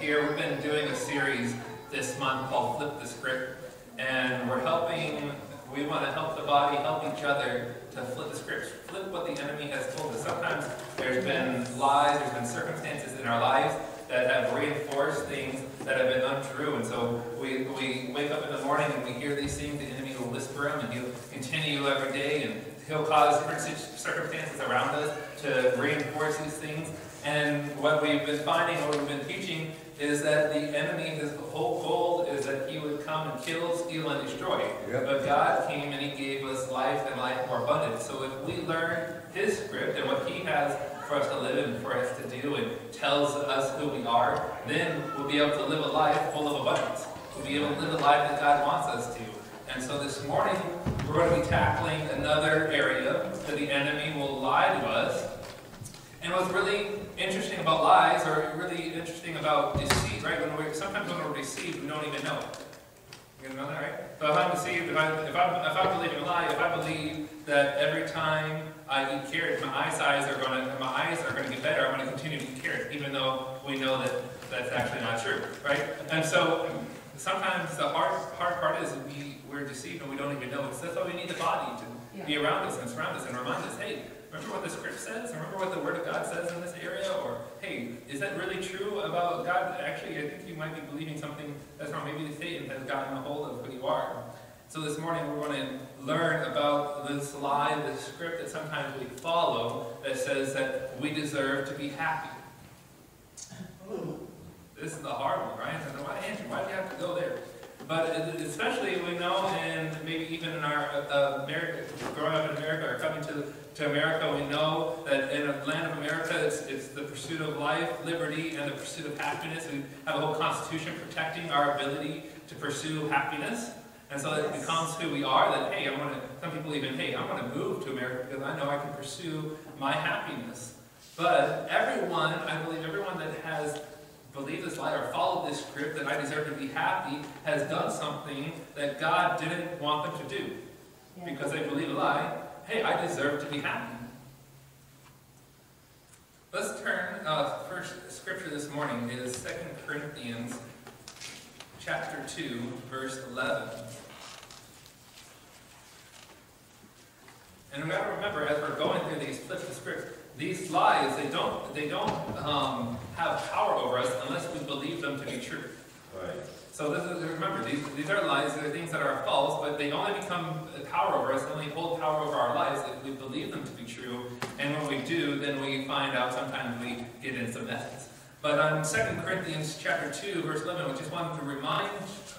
here, we've been doing a series this month called Flip the Script, and we're helping, we want to help the body, help each other to flip the script, flip what the enemy has told us. Sometimes there's been lies, there's been circumstances in our lives that have reinforced things that have been untrue, and so we, we wake up in the morning and we hear these things, the enemy will whisper them, and he'll continue every day, and he'll cause different circumstances around us to reinforce these things. And what we've been finding, what we've been teaching, is that the enemy, his whole goal is that he would come and kill, steal, and destroy. Yep. But God came and he gave us life and life more abundant. So if we learn his script and what he has for us to live and for us to do and tells us who we are, then we'll be able to live a life full of abundance. We'll be able to live a life that God wants us to. And so this morning, we're going to be tackling another area that the enemy will lie to us and what's really interesting about lies, or really interesting about deceit, right? When we sometimes when we're deceived, we don't even know it. You know that, right? So if I'm deceived, if, I, if, I'm, if I'm believing a lie, if I believe that every time I eat carrots, my eyesight are going to, my eyes are going to get better, I'm going to continue to eat carrots, even though we know that that's actually not true, right? And so sometimes the hard, hard part is we, we're deceived and we don't even know it. So that's why we need the body to yeah. be around us and surround us and remind us, hey, remember what the script says? Remember what the Word of God says in this area? Or, hey, is that really true about God? Actually, I think you might be believing something that's wrong. Maybe the Satan has gotten a hold of who you are. So this morning we're going to learn about this lie, this script that sometimes we follow that says that we deserve to be happy. This is the hard one, right? Why, Andrew, why do you have to go there? But especially we know, and maybe even in our uh, America, growing up in America or coming to, to America, we know that in the land of America, it's, it's the pursuit of life, liberty, and the pursuit of happiness. We have a whole constitution protecting our ability to pursue happiness. And so it becomes who we are, that, hey, I want to, some people even, hey, I want to move to America because I know I can pursue my happiness. But everyone, I believe everyone that has believe this lie or follow this script that I deserve to be happy has done something that God didn't want them to do. Yeah. Because they believe a lie, hey, I deserve to be happy. Let's turn, uh, first scripture this morning is 2 Corinthians chapter 2, verse 11. And we got to remember, as we're going through these flips of scripts, these lies, they don't, they don't um, have power over us unless we believe them to be true. Right. So this is, remember, these, these are lies, they're things that are false, but they only become power over us, only hold power over our lives if we believe them to be true. And when we do, then we find out sometimes we get into some messes. But on 2 Corinthians chapter 2, verse 11, we just wanted to remind,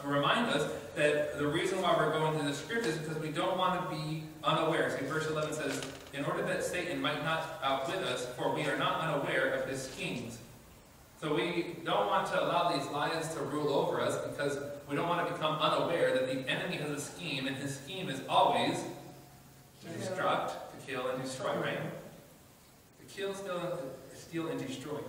remind us that the reason why we're going to the script is because we don't want to be unaware. See, verse 11 says, In order that Satan might not outwit us, for we are not unaware of his schemes. So we don't want to allow these lions to rule over us because we don't want to become unaware that the enemy has a scheme, and his scheme is always to destruct, to kill, and destroy, right? To kill, steal, steal and destroy.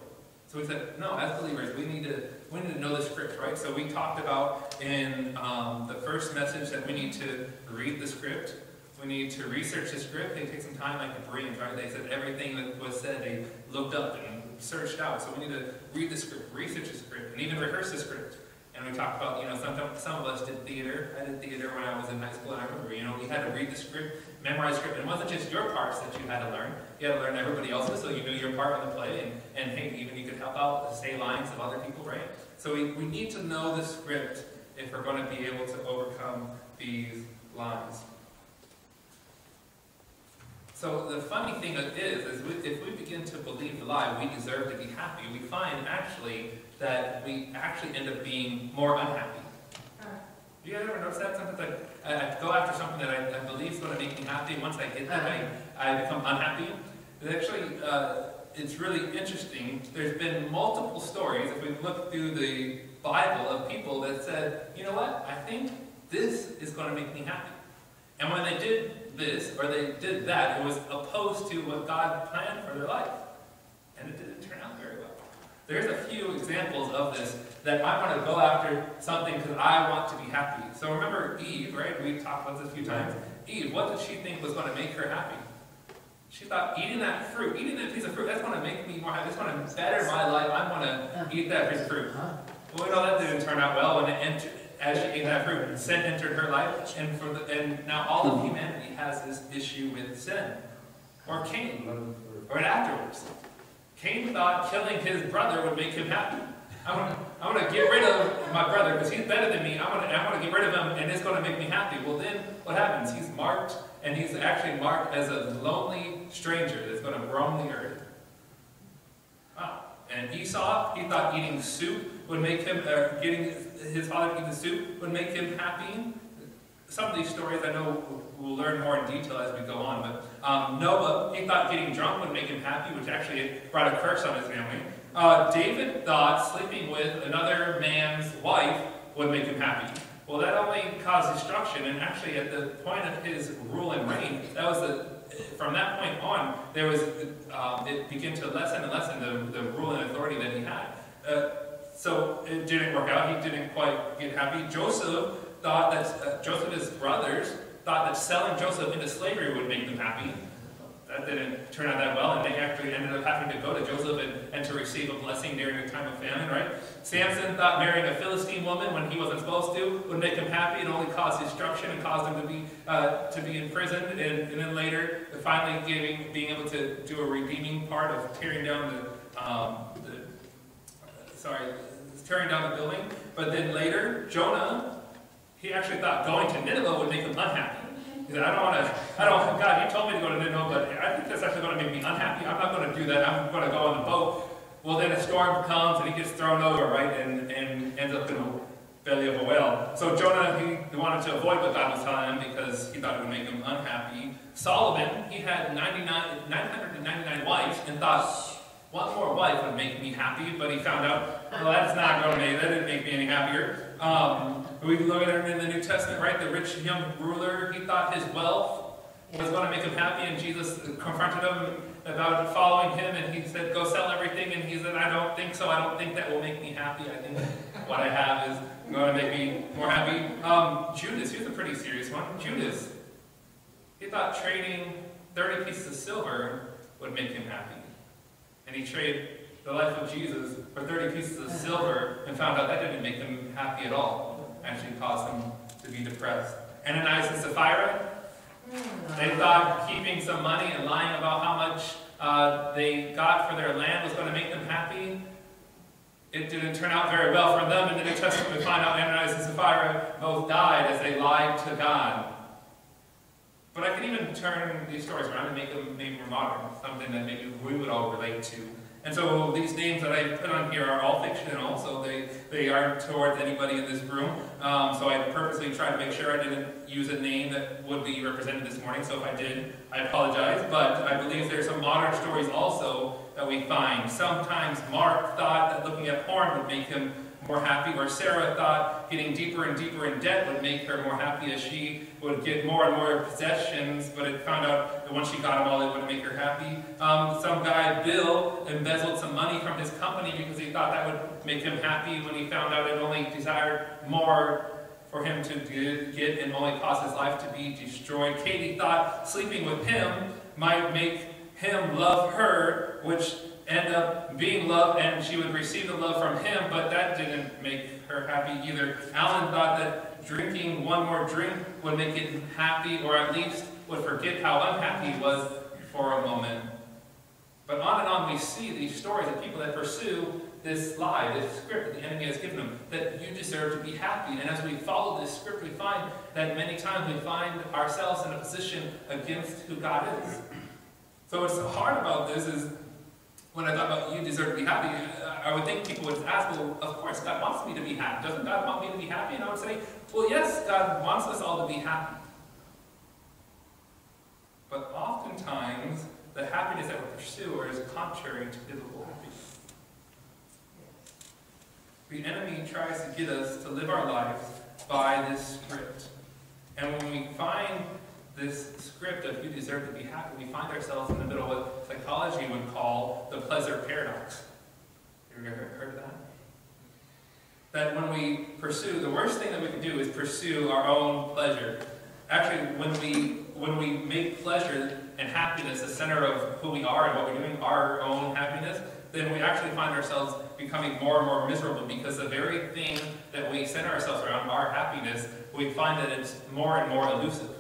So we said, no, as believers, we need to we need to know the script, right? So we talked about in um, the first message that we need to read the script. We need to research the script. They take some time, like the Bereans, right? They said everything that was said, they looked up and searched out. So we need to read the script, research the script, and even rehearse the script. And we talked about, you know, some, some of us did theater. I did theater when I was in high school, and I remember, you know, we had to read the script, memorize script. And it wasn't just your parts that you had to learn. You had to learn everybody else's, so you knew your part in the play. And, and hey, even you could help out, say lines of other people, right? So we, we need to know the script if we're going to be able to overcome these lines. So the funny thing is, is we, if we begin to believe the lie, we deserve to be happy, we find actually that we actually end up being more unhappy. Do you guys ever notice that? Sometimes I, I go after something that I, I believe is going to make me happy. Once I get that, I, I become unhappy. It actually, uh, it's really interesting. There's been multiple stories, if we look through the Bible, of people that said, you know what, I think this is going to make me happy. And when they did this, or they did that, it was opposed to what God planned for their life. And it didn't turn out very well. There's a few examples of this that I want to go after something because I want to be happy. So remember Eve, right? We've talked about this a few times. Eve, what did she think was going to make her happy? She thought eating that fruit, eating that piece of fruit, that's going to make me more happy. That's going to better my life. I'm going to eat that piece of fruit. Well, we know that didn't turn out well when it entered, as she ate that fruit, sin entered her life, and for the, and now all of hmm. humanity has this issue with sin. Or Cain, or afterwards. Cain thought killing his brother would make him happy. I'm gonna, I'm gonna get rid of my brother because he's better than me. I'm gonna, I'm gonna get rid of him, and it's gonna make me happy. Well, then what happens? He's marked, and he's actually marked as a lonely stranger that's gonna roam the earth. Wow. And Esau, he thought eating soup would make him, uh, getting his father to eat the soup would make him happy. Some of these stories I know we'll learn more in detail as we go on, but um, Noah, he thought getting drunk would make him happy, which actually brought a curse on his family. Uh, David thought sleeping with another man's wife would make him happy. Well, that only caused destruction, and actually, at the point of his rule and reign, that was the from that point on, there was um, it began to lessen and lessen the, the rule and authority that he had. Uh, so it didn't work out. He didn't quite get happy. Joseph thought that uh, Joseph, his brothers, thought that selling Joseph into slavery would make them happy that didn't turn out that well, and they actually ended up having to go to Joseph and, and to receive a blessing during a time of famine, right? Samson thought marrying a Philistine woman when he wasn't supposed to would make him happy and only cause destruction and cause him to be uh, to be imprisoned, and, and then later finally giving, being able to do a redeeming part of tearing down the, um, the sorry, tearing down the building. But then later, Jonah, he actually thought going to Nineveh would make him unhappy. He said, I don't want to, I don't, God, you told me to go to Nineveh, but I think that's actually going to make me unhappy. I'm not going to do that. I'm going to go on the boat. Well, then a storm comes and he gets thrown over, right, and, and ends up in the belly of a whale. So Jonah, he wanted to avoid what God was telling him because he thought it would make him unhappy. Solomon, he had 99, 999 wives and thought, one more wife would make me happy, but he found out, well, that's not going to make, that didn't make me any happier. Um, we can look at him in the New Testament, right? The rich young ruler, he thought his wealth was going to make him happy, and Jesus confronted him about following him, and he said, go sell everything, and he said, I don't think so. I don't think that will make me happy. I think what I have is going to make me more happy. Um, Judas, here's a pretty serious one. Judas, he thought trading 30 pieces of silver would make him happy. And he traded the life of Jesus for 30 pieces of silver and found out that didn't make him happy at all actually caused them to be depressed. Ananias and Sapphira, they thought keeping some money and lying about how much uh, they got for their land was going to make them happy. It didn't turn out very well for them. And in the New Testament, we find out Ananias and Sapphira both died as they lied to God. But I can even turn these stories around and make them maybe more modern, something that maybe we would all relate to. And so these names that I put on here are all fictional, so they, they aren't towards anybody in this room. Um, so I purposely tried to make sure I didn't use a name that would be represented this morning. So if I did, I apologize. But I believe there's some modern stories also that we find. Sometimes Mark thought that looking at porn would make him more happy, or Sarah thought getting deeper and deeper in debt would make her more happy as she would get more and more possessions, but it found out that once she got them all, it wouldn't make her happy. Um, some guy, Bill, embezzled some money from his company because he thought that would make him happy when he found out it only desired more for him to get and only caused his life to be destroyed. Katie thought sleeping with him might make him love her, which end up being loved and she would receive the love from him, but that didn't make her happy either. Alan thought that drinking one more drink would make him happy, or at least would forget how unhappy he was for a moment. But on and on we see these stories of people that pursue this lie, this script that the enemy has given them, that you deserve to be happy. And as we follow this script, we find that many times we find ourselves in a position against who God is. So what's hard about this is when I thought about you deserve to be happy, I would think people would ask, well, of course, God wants me to be happy. Doesn't God want me to be happy? And I would say, well, yes, God wants us all to be happy. But oftentimes, the happiness that we pursue is contrary to biblical happiness. The enemy tries to get us to live our lives by this script. And when we find this script of you deserve to be happy, we find ourselves in the middle of what psychology would call the pleasure paradox. Have you ever heard of that? That when we pursue, the worst thing that we can do is pursue our own pleasure. Actually, when we when we make pleasure and happiness the center of who we are and what we're doing, our own happiness, then we actually find ourselves becoming more and more miserable because the very thing that we center ourselves around, our happiness, we find that it's more and more elusive.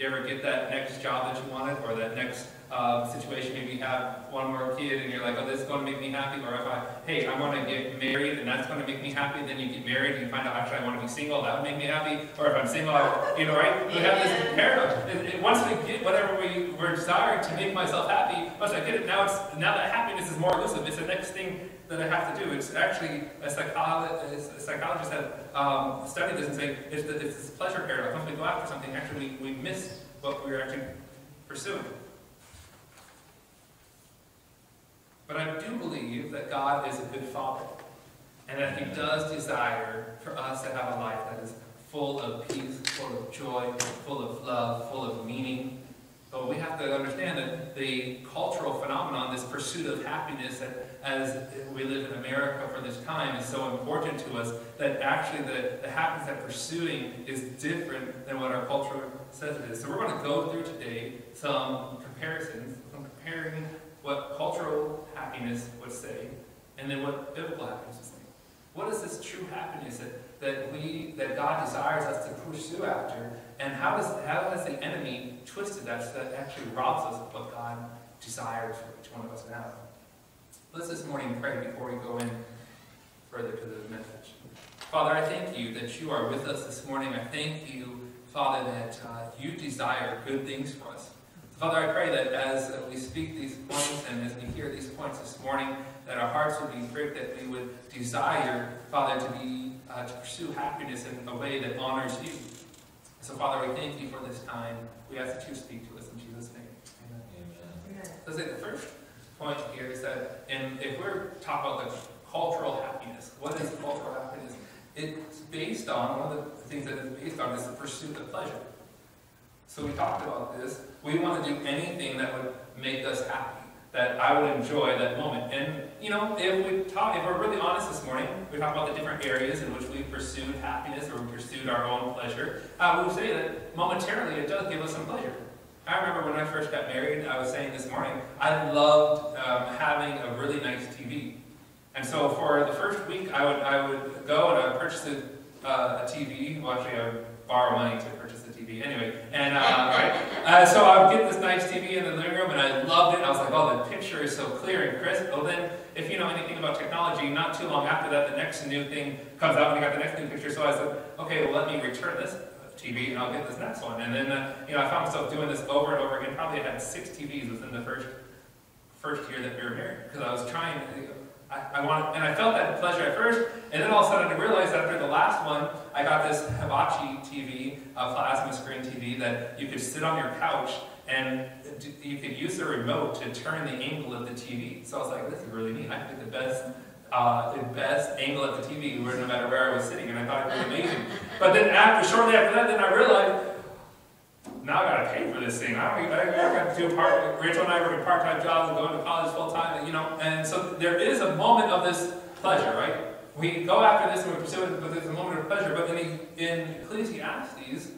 You ever get that next job that you wanted or that next uh, situation. Maybe you have one more kid and you're like, oh, this is going to make me happy. Or if I, hey, I want to get married and that's going to make me happy. Then you get married and you find out, actually, I want to be single. That would make me happy. Or if I'm single, I, you know, right? We have this paradox. once we get whatever we were desired to make myself happy, once I get it, now it's now that happiness is more elusive. It's the next thing that I have to do. It's actually a, psycholo- a psychologist that um, studied this and saying it's, the, it's this pleasure paradox. Once we go after something, actually we, we miss what we are actually pursuing. But I do believe that God is a good Father, and that He does desire for us to have a life that is full of peace, full of joy, full of love, full of meaning. But we have to understand that the cultural phenomenon, this pursuit of happiness that as we live in America for this time is so important to us that actually the, the happiness that pursuing is different than what our culture says it is. So we're going to go through today some comparisons, some comparing what cultural happiness would say, and then what biblical happiness would say. What is this true happiness that, that we that God desires us to pursue after? And how does how has the enemy twisted that so that actually robs us of what God desires for each one of us now? Let's this morning pray before we go in further to the message. Father, I thank you that you are with us this morning. I thank you, Father, that uh, you desire good things for us. Father, I pray that as we speak these points and as we hear these points this morning, that our hearts would be pricked, that we would desire, Father, to be uh, to pursue happiness in a way that honors you. So, Father, we thank you for this time. We ask that you speak to us in Jesus' name. Amen. Amen. So, say the first point here is that, and if we're talking about the cultural happiness, what is cultural happiness? It's based on one of the things that it's based on is the pursuit of pleasure. So we talked about this. We want to do anything that would make us happy, that I would enjoy that moment. And, you know, if we talk, if we're really honest this morning, we talk about the different areas in which we pursued happiness or we pursued our own pleasure. I would say that momentarily it does give us some pleasure. I remember when I first got married, I was saying this morning, I loved um, having a really nice TV. And so for the first week, I would, I would go and I would purchase a, uh, a TV. Well, actually, I would borrow money to Anyway, and uh, right, uh, so I would get this nice TV in the living room, and I loved it. I was like, oh, the picture is so clear and crisp. Well, then, if you know anything about technology, not too long after that, the next new thing comes out, and you got the next new picture. So I said, okay, well, let me return this TV, and I'll get this next one. And then, uh, you know, I found myself doing this over and over again. Probably had six TVs within the first first year that we were married, because I was trying. To, I, I want, and I felt that pleasure at first, and then all of a sudden I realized after the last one, I got this Hitachi TV, a plasma screen TV, that you could sit on your couch and you could use the remote to turn the angle of the TV. So I was like, this is really neat. I get the best, uh, the best angle at the TV, no matter where I was sitting, and I thought it was amazing. But then after, shortly after that, then I realized now I gotta pay for this thing. I don't. I, I got to do part. Rachel and I working part-time jobs and going to college full time. You know, and so there is a moment of this pleasure, right? We go after this and we pursue it, but there's a moment of pleasure. But in, in Ecclesiastes,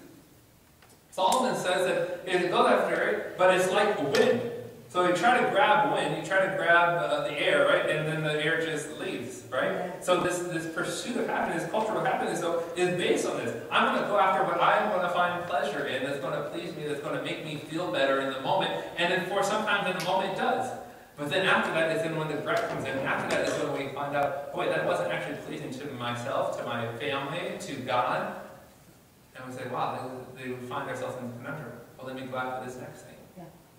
Solomon says that it goes after it, but it's like a wind. So you try to grab wind, you try to grab uh, the air, right? And then the air just leaves, right? So this, this pursuit of happiness, cultural happiness, though, is based on this. I'm going to go after what I'm going to find pleasure in, that's going to please me, that's going to make me feel better in the moment. And then for sometimes in the moment it does. But then after that is then when the threat comes in. After that is when we find out, boy, that wasn't actually pleasing to myself, to my family, to God. And we say, wow, they, they find ourselves in a conundrum. Well, let me go after this next thing.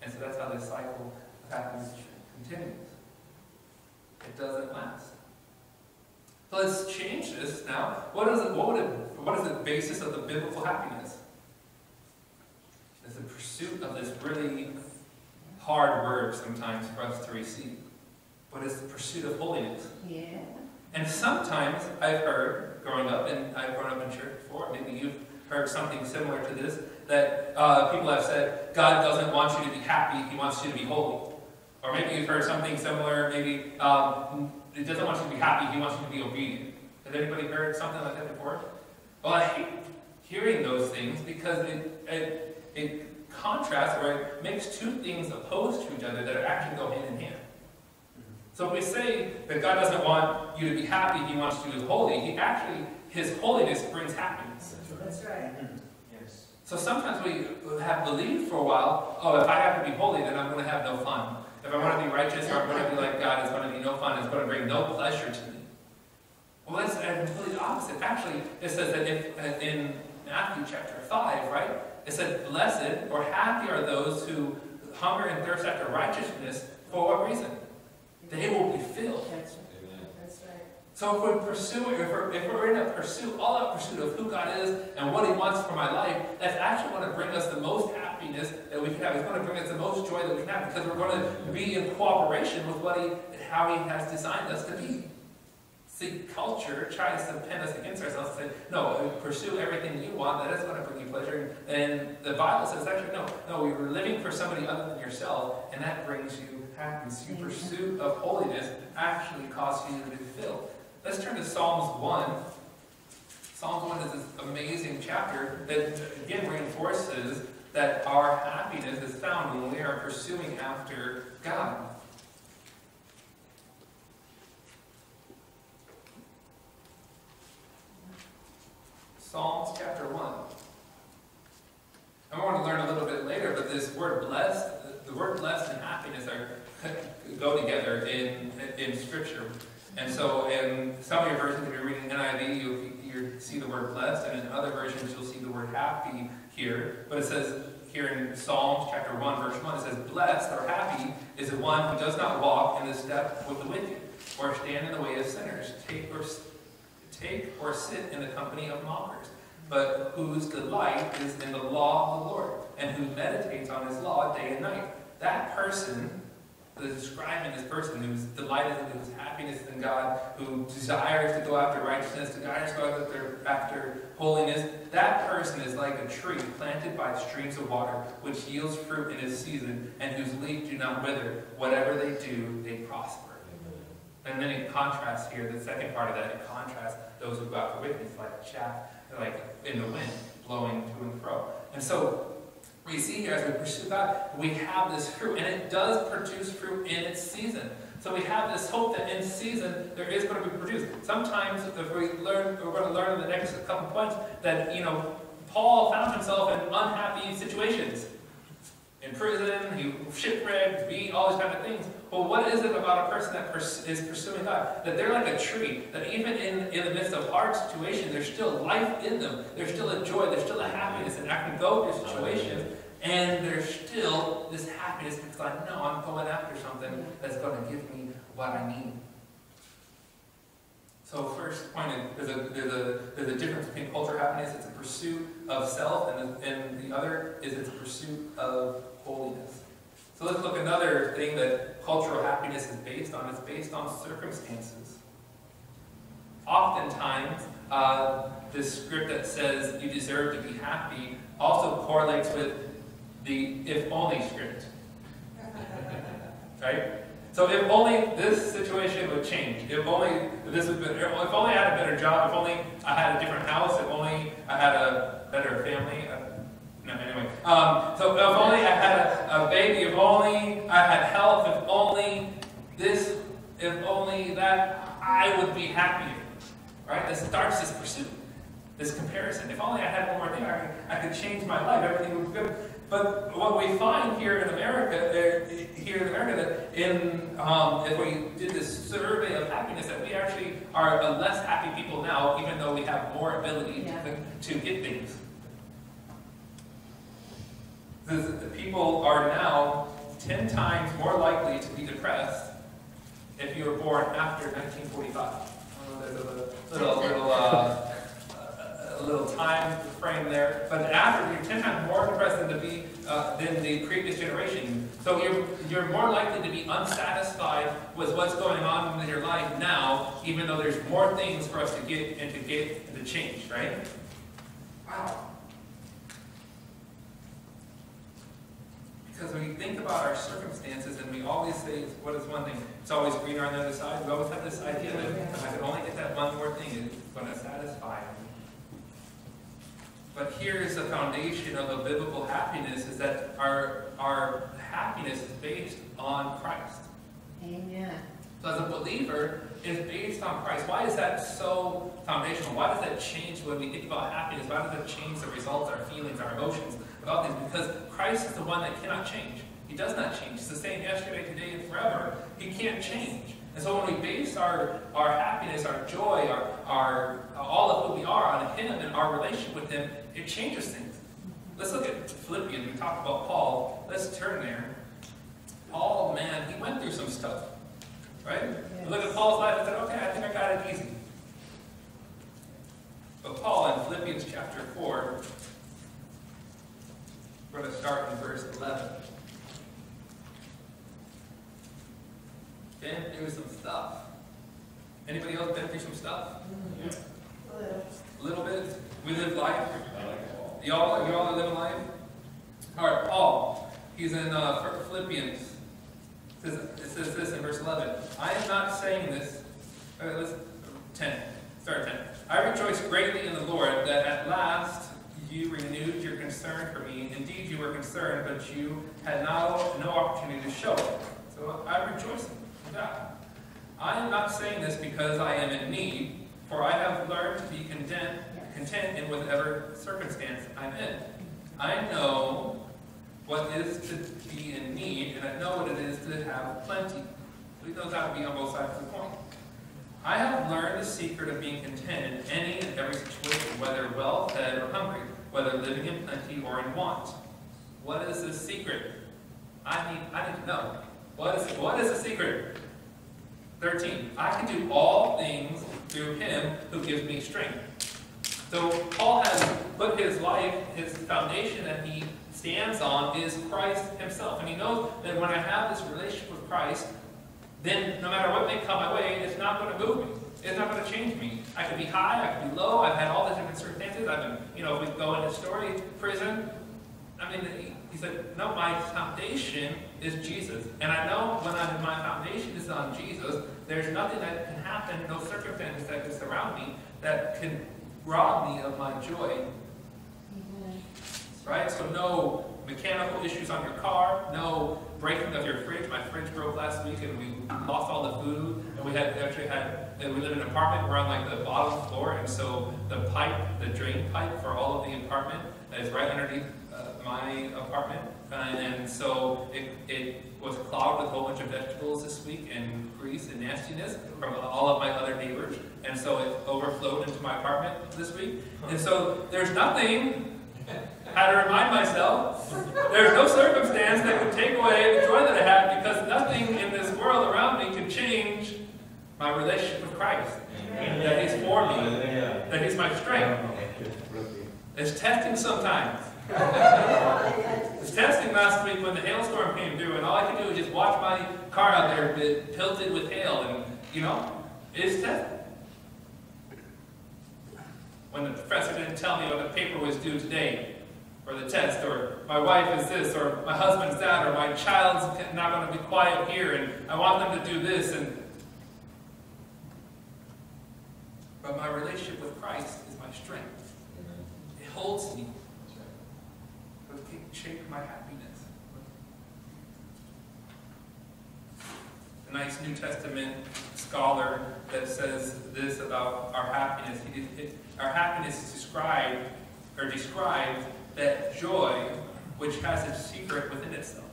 And so that's how this cycle of happiness continues. It doesn't last. Let's change this now. What is, it, what, it, what is the basis of the biblical happiness? It's the pursuit of this really hard word sometimes for us to receive. But it's the pursuit of holiness. Yeah. And sometimes I've heard, growing up, and I've grown up in church before, maybe you've heard something similar to this, that uh, people have said, God doesn't want you to be happy, He wants you to be holy. Or maybe you've heard something similar, maybe um, He doesn't want you to be happy, He wants you to be obedient. Has anybody heard something like that before? Well, I hate hearing those things because it, it, it contrast where it makes two things opposed to each other that actually go hand in hand. So if we say that God doesn't want you to be happy, He wants you to be holy, He actually, His holiness brings happiness. That's right. Yes. So sometimes we have believed for a while, oh, if I have to be holy, then I'm going to have no fun. If I want to be righteous or I'm going to be like God, it's going to be no fun. It's going to bring no pleasure to me. Well, that's completely opposite. Actually, it says that if, in Matthew chapter 5, right? It said, blessed or happy are those who hunger and thirst after righteousness. For what reason? They will be filled. That's, Amen. that's right. So if we're pursuing, if we're, if we're in a pursuit, all out pursuit of who God is and what He wants for my life, that's actually going to bring us the most happiness that we can have. It's going to bring us the most joy that we can have because we're going to be in cooperation with what He, how He has designed us to be. See, culture tries to pin us against ourselves and say, no, pursue everything you want, that is going to bring you pleasure. And the Bible says, actually, no, no, you're living for somebody other than yourself, and that brings you happiness. Your pursuit of holiness actually causes you to be filled. Let's turn to Psalms 1. Psalms 1 is this amazing chapter that, again, reinforces that our happiness is found when we are pursuing after God. Psalms chapter 1. I'm going to learn a little bit later, but this word blessed, the word blessed and happiness are go together in in Scripture. And so, in some of your versions, if you're reading NIV, you see the word blessed, and in other versions, you'll see the word happy here. But it says here in Psalms chapter 1, verse 1, it says, Blessed or happy is the one who does not walk in the step with the wicked, or stand in the way of sinners, take or take or sit in the company of mockers, but whose delight is in the law of the Lord, and who meditates on his law day and night. That person, describing this person who's delighted in whose happiness in God, who desires to go after righteousness, desires to go after, after holiness, that person is like a tree planted by streams of water, which yields fruit in its season, and whose leaves do not wither. Whatever they do, they prosper. And then in contrast here, the second part of that, in contrast, those who go after wickedness, like chaff, like in the wind, blowing to and fro. And so we see here as we pursue God, we have this fruit, and it does produce fruit in its season. So we have this hope that in season there is going to be produced. Sometimes, if we learn, we're going to learn in the next couple points that you know Paul found himself in unhappy situations, in prison, he shipwrecked, beat, all these kind of things. Well, what is it about a person that pers- is pursuing God? That they're like a tree, that even in, in the midst of hard situations, there's still life in them. There's still a joy, there's still a happiness, and I can go through situations, and there's still this happiness because I know I'm going after something that's going to give me what I need. So first point, is there's a, there's, a, there's a difference between cultural happiness. It's a pursuit of self, and the, and the other is it's a pursuit of holiness. So let's look another thing that cultural happiness is based on. It's based on circumstances. Oftentimes, uh, this script that says you deserve to be happy also correlates with the if only script. right? So if only this situation would change, if only this would, if only I had a better job, if only I had a different house, if only I had a better family. Uh, no, anyway. Um, so if only I had a, a baby, if only I had health, if only this, if only that, I would be happier. Right? This starts this pursuit, this comparison. If only I had one more thing, I could, I could change my life. Everything would be good. But what we find here in America, uh, here in America, that in um, if we did this survey of happiness, that we actually are a less happy people now, even though we have more ability Yeah. to, to get things. The, the people are now ten times more likely to be depressed if you were born after 1945. Uh, there's a little, little, uh, a little time frame there, but after you're ten times more depressed than to be uh, than the previous generation. So you're you're more likely to be unsatisfied with what's going on in your life now, even though there's more things for us to get and to get and to change, right? Wow. Because when we think about our circumstances and we always say, what is one thing? It's always greener on the other side. We always have this idea that if I could only get that one more thing, it's going to satisfy me. But here is the foundation of a biblical happiness is that our, our happiness is based on Christ. Amen. So as a believer, it's based on Christ. Why is that so foundational? Why does that change when we think about happiness? Why does that change the results, our feelings, our emotions about things? Because Christ is the one that cannot change. He does not change. He's the same yesterday, today, and forever. He can't change. And so when we base our, our happiness, our joy, our, our all of who we are on Him and our relationship with Him, it changes things. Let's look at Philippians. We talked about Paul. Let's turn there. Paul, man, he went through some stuff. Right? Yes. Look at Paul's life and said, okay, I think I got it easy. But Paul in Philippians chapter 4, we're going to start in verse 11. Been through some stuff. Anybody else been through some stuff? Yeah. A little bit. We live life. Y'all, y'all are living life. All right, Paul. He's in uh, Philippians. It says, this in verse 11. I am not saying this. Okay, let's 10. Start 10. I rejoice greatly in the Lord that at last you renewed your concern for me. Indeed, you were concerned, but you had no, no opportunity to show it. So I rejoice in that. I am not saying this because I am in need, for I have learned to be content, content in whatever circumstance I'm in. I know what is to be in need, and I know what it is to have plenty. We know that to be on both sides of the coin. I have learned the secret of being content in any and every situation, whether well fed or hungry, whether living in plenty or in want. What is the secret? I need, I need to know. What is, what is the secret? 13. I can do all things through him who gives me strength. So Paul has put his life, his foundation that he stands on is Christ himself. And he knows that when I have this relationship with Christ, then no matter what may come my way, it's not going to move me. It's not going to change me. I could be high, I could be low. I've had all the different circumstances. I've been, you know, if we go into story, prison. I mean, he, said, no, my foundation is Jesus. And I know when I'm, my foundation is on Jesus, there's nothing that can happen, no circumstances that can surround me that can rob me of my joy. Right? So no mechanical issues on your car, no breaking of your fridge. My fridge broke last week and we lost all the food. And we had actually had, and we live in an apartment, we're on like the bottom floor, and so the pipe, the drain pipe for all of the apartment is right underneath uh, my apartment. And so it, it was clogged with a whole bunch of vegetables this week and grease and nastiness from all of my other neighbors. And so it overflowed into my apartment this week. And so there's nothing how to remind myself there's no circumstance that could take away the joy that I have because nothing in this world around me can change my relationship with Christ. Amen. That He's for me, that He's my strength. It's testing sometimes. It's testing last week when the hailstorm came through, and all I could do was just watch my car out there pelted with hail, and you know, it's testing. When the professor didn't tell me what the paper was due today, or the test, or my wife is this, or my husband's that, or my child's not going to be quiet here, and I want them to do this, and but my relationship with Christ is my strength. It holds me. It shape my happiness. A nice New Testament scholar that says this about our happiness. our happiness is described or described that joy which has its secret within itself,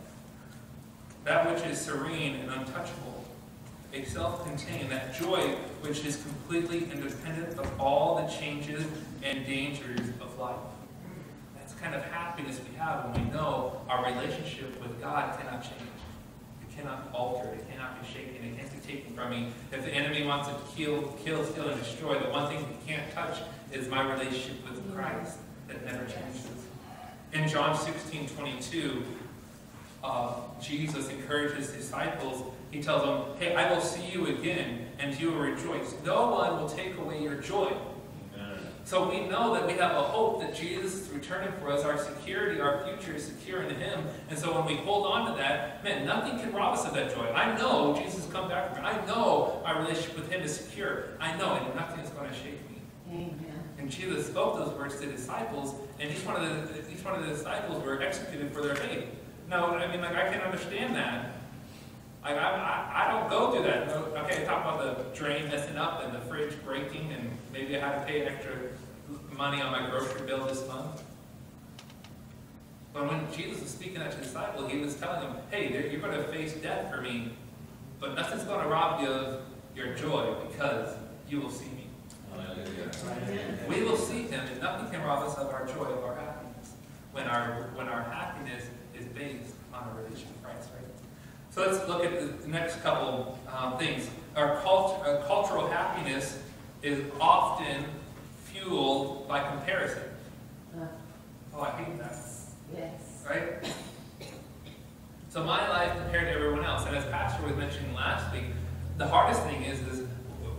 that which is serene and untouchable, a self-contained, that joy which is completely independent of all the changes and dangers of life. Kind of happiness we have when we know our relationship with God cannot change. It cannot alter. It cannot be shaken. It can't be taken from me. If the enemy wants to kill, kill, steal, and destroy, the one thing he can't touch is my relationship with Christ that never changes. In John 16, 22, uh, Jesus encourages his disciples. He tells them, hey, I will see you again, and you will rejoice. No one will take away your joy. So we know that we have a hope that Jesus is returning for us. Our security, our future is secure in Him. And so when we hold on to that, man, nothing can rob us of that joy. I know Jesus will come back for me. I know my relationship with Him is secure. I know, and nothing is going to shake me. Amen. And Jesus spoke those words to disciples, and each one of the each one of the disciples were executed for their faith. No, I mean, like I can understand that. Like I, I, I don't go through that. Okay, I talk about the drain messing up and the fridge breaking, and maybe I had to pay an extra money on my grocery bill this month. But when Jesus was speaking to his disciple, he was telling them, hey, you're going to face death for me, but nothing's going to rob you of your joy because you will see me. We will see him, and nothing can rob us of our joy, of our happiness, when our, when our happiness is based on a relationship with Christ, right? So let's look at the next couple um, things. Our cult, uh, cultural happiness is often fueled by comparison. Oh, I hate that. Yes. Right? So my life compared to everyone else, and as Pastor was mentioning last week, the hardest thing is, is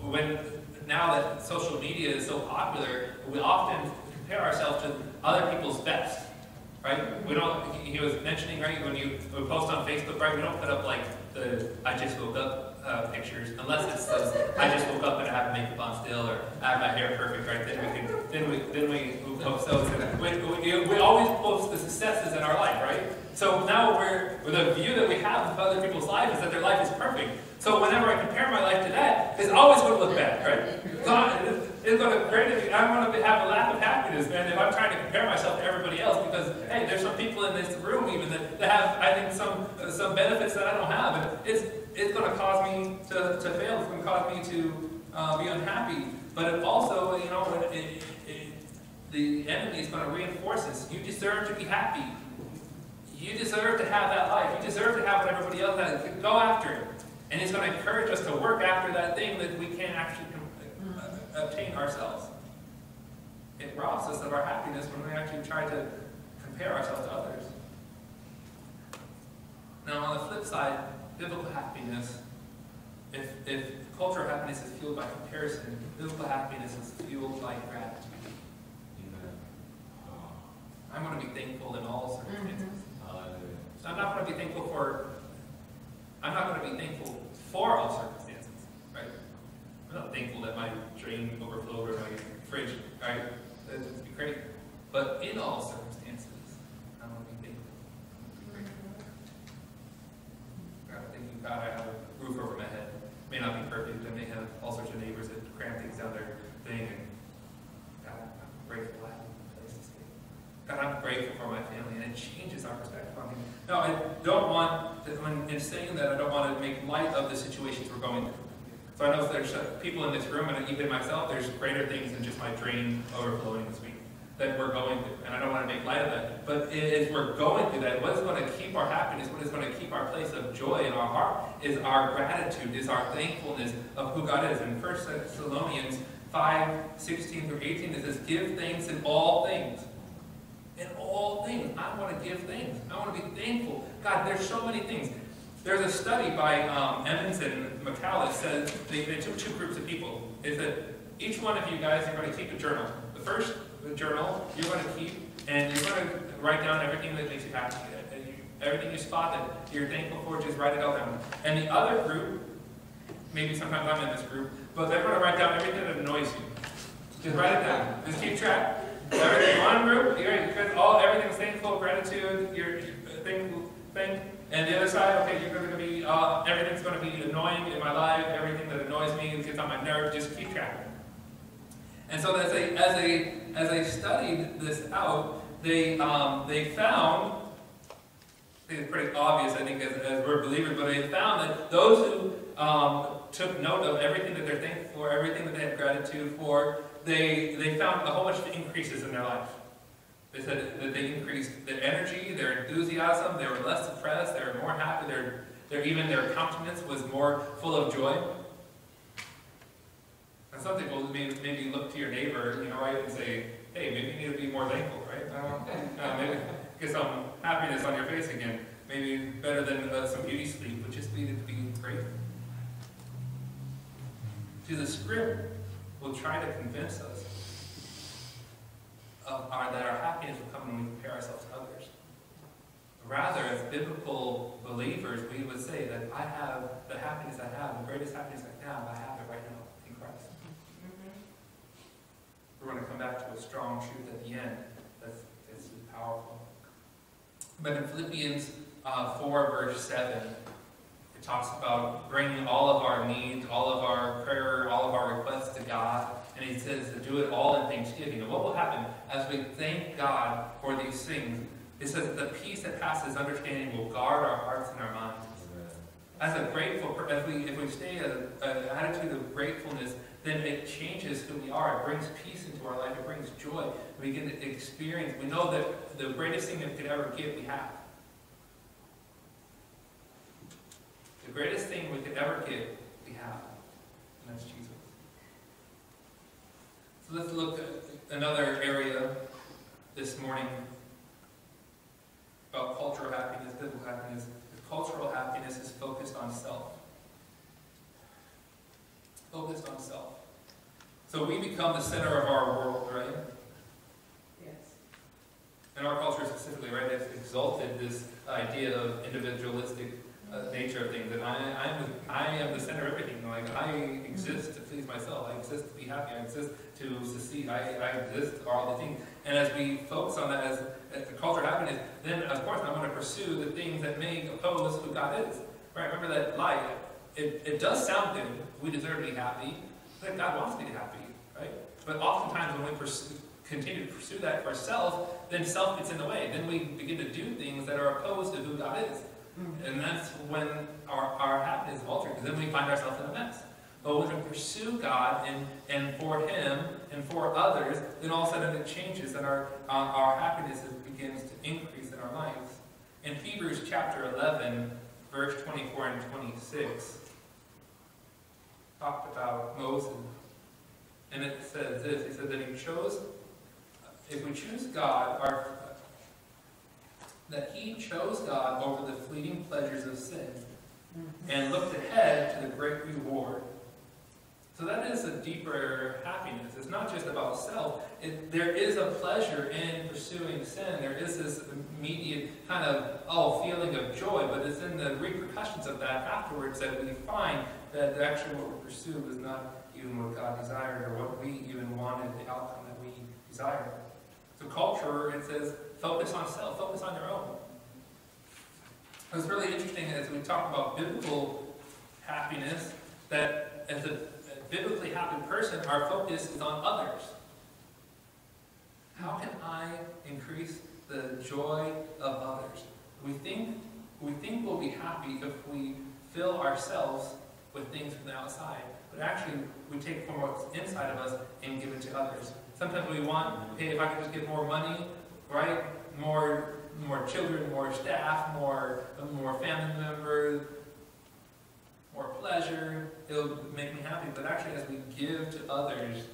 when now that social media is so popular, we often compare ourselves to other people's best. Right? We don't, he was mentioning, right, when you post on Facebook, right, we don't put up like the I just woke up uh, pictures, unless it says I just woke up and I have makeup on still, or I have my hair perfect, right? Then we can, then we, then we, we post those. We, we, we always post the successes in our life, right? So now we're, with a view that we have of other people's life is that their life is perfect. So whenever I compare my life to that, it's always going to look bad, right? So it's going to great. I'm going to have a lack of happiness, man, if I'm trying to compare myself to everybody else. Because hey, there's some people in this room even that, that have, I think, some some benefits that I don't have, and it's it's going to cause me to, to fail. It's going to cause me to uh, be unhappy. But it also, you know, it, it, it, the enemy is going to reinforce this. You deserve to be happy. You deserve to have that life. You deserve to have what everybody else has. Go after it. And it's going to encourage us to work after that thing that we can't actually uh, obtain ourselves. It robs us of our happiness when we actually try to compare ourselves to others. Now, on the flip side, biblical happiness, if, if cultural happiness is fueled by comparison, biblical happiness is fueled by gratitude. I'm going to be thankful in all circumstances. Mm-hmm. So I'm not going to be thankful for, I'm not going to be thankful for all circumstances, right? I'm not thankful that my drain overflowed or my fridge, right? That would be great. But in all circumstances, I want to be thankful. God, thank you, God, I have a roof over my head. May not be perfect. I may have all sorts of neighbors that cram things down thing. And God, I'm grateful I have a place to stay. God, I'm grateful for my family, and it changes our perspective on. Now, I don't want, to, when in saying that, I don't want to make light of the situations we're going through. So I know there's people in this room, and even myself, there's greater things than just my drain overflowing this week that we're going through. And I don't want to make light of that. But as we're going through that, what is going to keep our happiness, what is going to keep our place of joy in our heart, is our gratitude, is our thankfulness of who God is. In 1 Thessalonians 5, 16 through 18, it says, Give thanks in all things. In all things. I want to give thanks. I want to be thankful. God, there's so many things. There's a study by um, Emmons and McCullough's says they, they took two groups of people. Is that each one of you guys are going to keep a journal. The first journal you're going to keep, and you're going to write down everything that makes you happy. Everything you spot that you're thankful for, just write it all down. And the other group, maybe sometimes I'm in this group, but they're going to write down everything that annoys you. Just write it down. Just keep track. Everything, one group, you're, all everything's thankful, gratitude, you're thankful, thank and the other side, okay, you're to be, uh, everything's going to be annoying in my life, everything that annoys me and gets on my nerve, just keep track. And so as they, as they, as they studied this out, they, um, they found, it's pretty obvious, I think, as, as we're believers, but they found that those who um, took note of everything that they're thankful for, everything that they have gratitude for, they, they found a whole bunch of increases in their life. They said that they increased their energy, their enthusiasm, they were less depressed, they were more happy, their, their, even their countenance was more full of joy. And some people maybe, maybe look to your neighbor, you know, right, and say, hey, maybe you need to be more thankful, right? Uh, uh, maybe get some happiness on your face again. Maybe better than uh, some beauty sleep would just be to be grateful. The script will try to convince us of our, that our happiness will come when we compare ourselves to others. Rather, as biblical believers, we would say that I have the happiness I have, the greatest happiness I have, I have it right now in Christ. Mm -hmm. We're going to come back to a strong truth at the end that's, that's powerful. But in Philippians uh, 4, verse 7, it talks about bringing all of our needs, all of our prayer, all of our requests to God. And he says to do it all in thanksgiving. And what will happen as we thank God for these things? It says the peace that passes understanding will guard our hearts and our minds. As a grateful, if we if we stay in an attitude of gratefulness, then it changes who we are. It brings peace into our life. It brings joy. We get to experience. We know that the greatest thing that we could ever give, we have. The greatest thing we could ever get, we have. And that's Jesus. So let's look at another area this morning about cultural happiness, biblical happiness. Cultural happiness is focused on self. Focused on self. So we become the center of our world, right? Yes. In our culture specifically, right, it's exalted this idea of individualistic uh, nature of things. That I, I'm, I am the center of everything. Like I exist to please myself. I exist to be happy. I exist to succeed. I, I exist all the things. And as we focus on that as, as the culture of happiness, then of course I'm going to pursue the things that may oppose who God is. Right? Remember that lie. It, it does sound good. We deserve to be happy. But God wants me to be happy. Right? But oftentimes when we pursue, continue to pursue that for self, then self gets in the way. Then we begin to do things that are opposed to who God is. Mm-hmm. And that's when our, our happiness is altered, because then we find ourselves in a mess. But when we pursue God and, and for Him and for others, then all of a sudden it changes and our, uh, our happiness begins to increase in our lives. In Hebrews chapter 11, verse 24 and 26, talked about Moses. And it says this, he said that he chose, if we choose God, our that he chose God over the fleeting pleasures of sin and looked ahead to the great reward. So that is a deeper happiness. It's not just about self. It, there is a pleasure in pursuing sin. There is this immediate kind of, oh, feeling of joy, but it's in the repercussions of that afterwards that we find that actually what we pursue is not even what God desired or what we even wanted, the outcome that we desired. So culture, it says, focus on self, focus on your own. It's really interesting as we talk about biblical happiness, that as a biblically happy person, our focus is on others. How can I increase the joy of others? We think, we think we'll be happy if we fill ourselves with things from the outside. But actually, we take from what's inside of us and give it to others. Sometimes we want, hey, if I could just get more money, right? More, more children, more staff, more, more family members, more pleasure. It'll make me happy. But actually, as we give to others,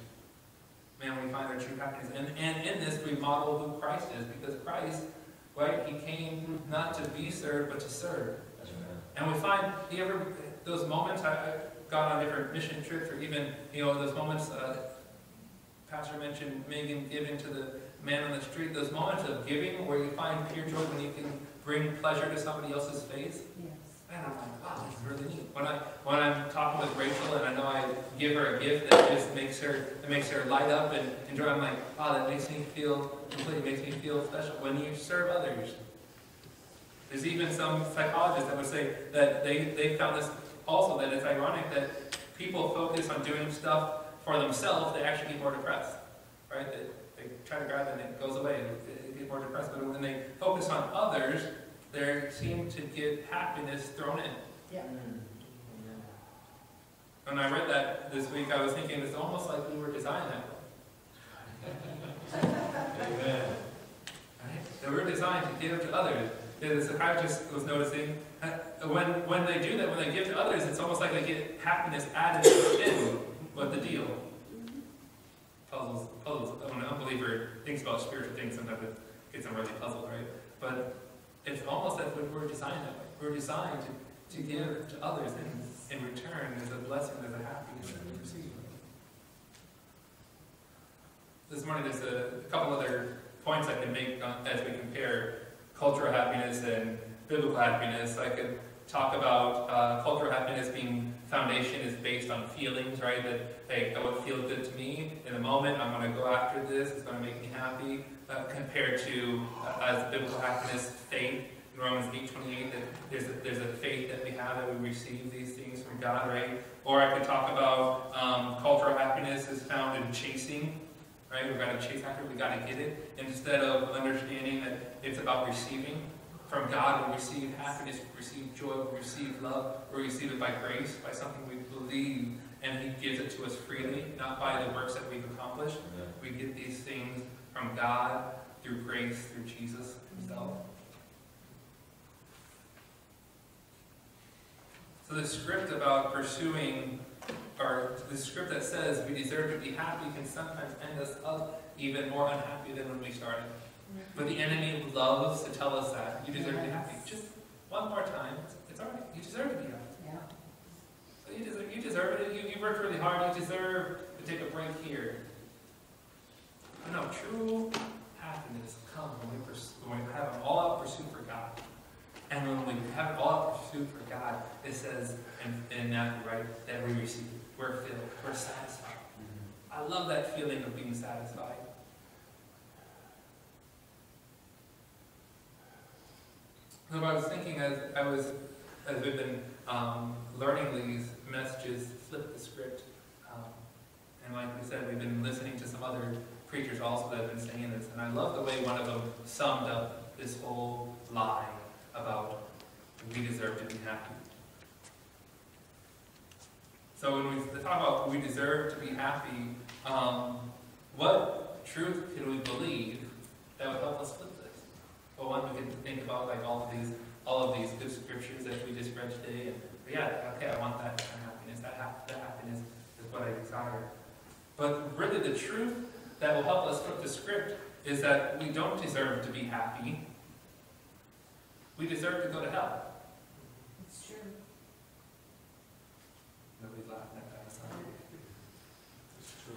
man, we find our true happiness. And, and in this, we model who Christ is, because Christ, right, he came not to be served, but to serve. And we find, you ever, those moments, I, I've gone on different mission trips, or even, you know, those moments, uh, Pastor mentioned Megan giving to the man on the street, those moments of giving where you find pure joy when you can bring pleasure to somebody else's face. Yes. Man, I'm like, wow, that's really neat. When I when I'm talking with Rachel and I know I give her a gift that just makes her that makes her light up and enjoy, I'm like, wow, that makes me feel completely makes me feel special. When you serve others. There's even some psychologists that would say that they, they found this also that it's ironic that people focus on doing stuff for themselves, they actually get more depressed. Right? They try to grab it and it goes away and they get more depressed. But when they focus on others, they seem to get happiness thrown in. Yeah. When I read that this week, I was thinking it's almost like we were designed that way. Amen. Right? That we're designed to give to others. The psychiatrist was noticing uh, when when they do that, when they give to others, it's almost like they get happiness added in with the deal. Puzzles, puzzles. Unbeliever thinks about spiritual things, sometimes it gets them really puzzled, right? But it's almost as if we're designed that way. We're designed to, to give to others, and in return, there's a blessing, there's a happiness that we receive. This morning, there's a, a couple other points I can make on, as we compare cultural happiness and biblical happiness. I could talk about uh, cultural happiness being foundation is based on feelings, right? That, hey, that would feel good to me in a moment. I'm going to go after this. It's going to make me happy. Uh, compared to, uh, as biblical happiness, faith. In Romans 8:28, that there's a, there's a faith that we have that we receive these things from God, right? Or I could talk about um, cultural happiness is found in chasing, right? We've got to chase after it. We've got to get it instead of understanding that it's about receiving from God. We receive happiness, we receive joy, we receive love, we receive it by grace, by something we believe, and He gives it to us freely, not by the works that we've accomplished. We get these things from God through grace, through Jesus Himself. So the script about pursuing, or the script that says we deserve to be happy can sometimes end us up even more unhappy than when we started. But the enemy loves to tell us that. You deserve to be happy. Just one more time. It's, it's all right. You deserve to be happy. Yeah. You deserve, you deserve it. You, you worked really hard. You deserve to take a break here. But no, true happiness comes when we, pursue, when we have an all-out pursuit for God. And when we have an all-out pursuit for God, it says in, in Matthew, right, that we receive. We're filled. We're satisfied. Mm-hmm. I love that feeling of being satisfied. So I was thinking as I was, as we've been um, learning these messages, flip the script. Um, and like we said, we've been listening to some other preachers also that have been saying this. And I love the way one of them summed up this whole lie about we deserve to be happy. So when we talk about we deserve to be happy, um, what truth can we believe that would help us flip this? Well, one, we can think about like all of these, all of these good scriptures that we just read today, and yeah, okay, I want that kind of happiness. That, hap- that happiness is what I desire. But really, the truth that will help us flip the script is that we don't deserve to be happy. We deserve to go to hell. It's true. Nobody's laughing at that. It's true.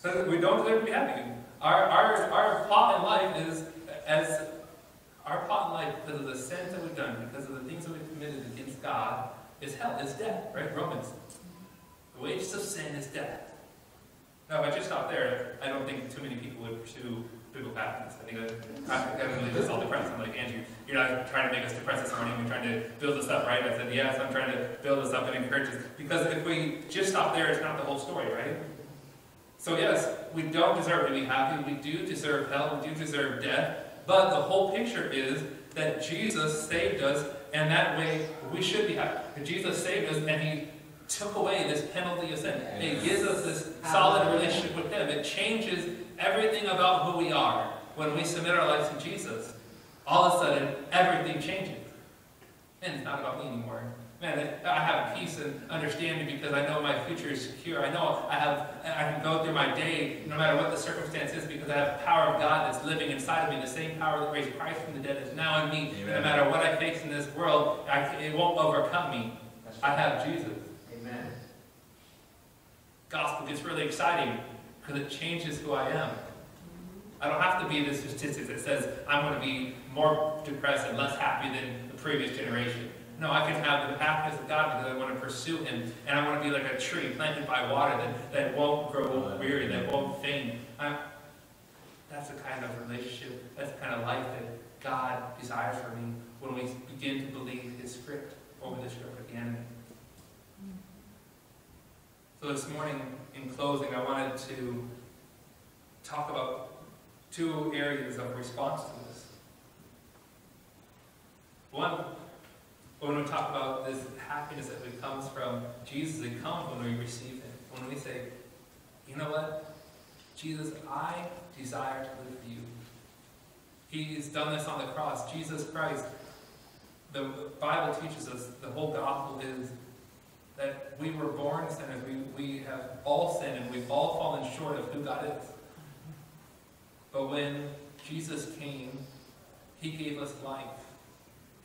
So we don't deserve to be happy. Our, our, our plot in life is as our plot in life, because of the sins that we've done, because of the things that we've committed against God, is hell, is death, right? Romans. The wages of sin is death. Now, if I just stop there, I don't think too many people would pursue biblical happiness. I think that really just all depressed. I'm like, Andrew, you're not trying to make us depressed this morning. You're trying to build us up, right? I said, yes, I'm trying to build us up and encourage us. Because if we just stop there, it's not the whole story, right? So yes, we don't deserve to be happy. We do deserve hell. We do deserve death. But the whole picture is that Jesus saved us, and that way we should be happy. Jesus saved us, and He took away this penalty of sin. It gives us this solid relationship with Him. It changes everything about who we are when we submit our lives to Jesus. All of a sudden, everything changes. And it's not about me anymore. Man, I have peace and understanding because I know my future is secure. I know I have I can go through my day no matter what the circumstance is because I have the power of God that's living inside of me. The same power that raised Christ from the dead is now in me. Amen. No matter what I face in this world, I, it won't overcome me. I have Jesus. Amen. Gospel gets really exciting because it changes who I am. I don't have to be the statistic that says I'm going to be more depressed and less happy than the previous generation. No, I can have the happiness of God because I want to pursue Him. And I want to be like a tree planted by water that, that won't grow weary, that won't faint. i that's the kind of relationship, that's the kind of life that God desires for me when we begin to believe His script over the script of the enemy. So this morning, in closing, I wanted to talk about two areas of response to this. One, when we talk about this happiness that comes from Jesus, it comes when we receive Him. When we say, you know what? Jesus, I desire to live for you. He's done this on the cross. Jesus Christ, the Bible teaches us, the whole gospel is that we were born sinners. We, we have all sinned and we've all fallen short of who God is. But when Jesus came, He gave us life.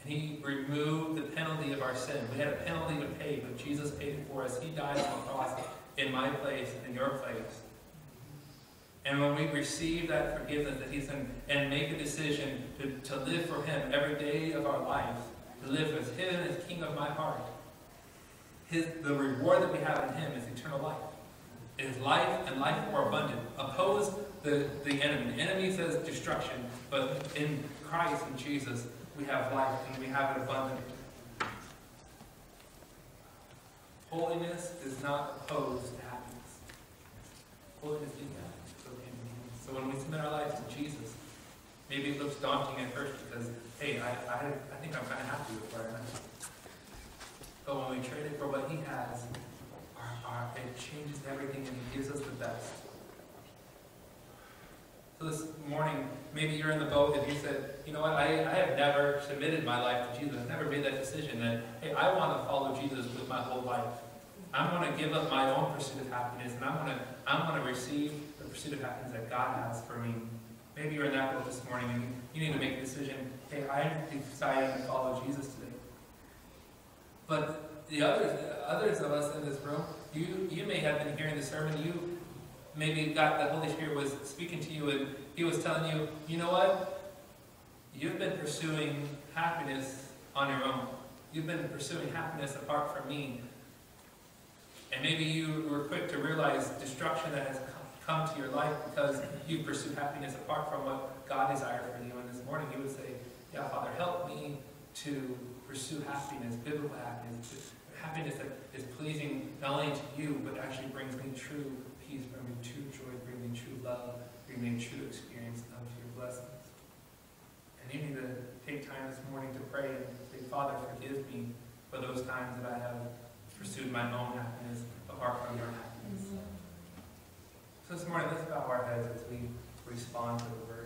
And He removed the penalty of our sin. We had a penalty to pay, but Jesus paid it for us. He died on the cross in my place, and in your place. And when we receive that forgiveness that He's in, and make a decision to, to live for Him every day of our life, to live as Him as King of my heart, his, the reward that we have in him is eternal life. It is life and life more abundant. Oppose the, the enemy. The enemy says destruction, but in Christ and Jesus, we have life and we have it abundant. Holiness is not opposed to happiness. Holiness is that. So when we submit our lives to Jesus, maybe it looks daunting at first because, hey, I, I, I think I'm kind of happy with where I'm at. But when we trade it for what He has, our, our, it changes everything and He gives us the best. So this morning, maybe you're in the boat and you said, you know what, I, I have never submitted my life to Jesus. Never made that decision that, hey, I want to follow Jesus with my whole life. I'm going to give up my own pursuit of happiness and I'm going to, I'm going to receive the pursuit of happiness that God has for me. Maybe you're in that boat this morning and you need to make a decision, hey, I'm deciding to follow Jesus today. But the others, others of us in this room, you, you may have been hearing the sermon, you maybe God, the Holy Spirit was speaking to you and He was telling you, you know what? You've been pursuing happiness on your own. You've been pursuing happiness apart from me. And maybe you were quick to realize destruction that has come to your life because you pursue happiness apart from what God desired for you. And this morning you would say, Yeah, Father, help me to pursue happiness, biblical happiness, happiness that is pleasing not only to you, but actually brings me true peace, bring me true joy, bring me true love, bring me true experience of your blessings. And you need to take time this morning to pray and say, Father, forgive me for those times that I have pursued my own happiness apart from your happiness. Mm-hmm. So this morning, let's bow our heads as we respond to the word.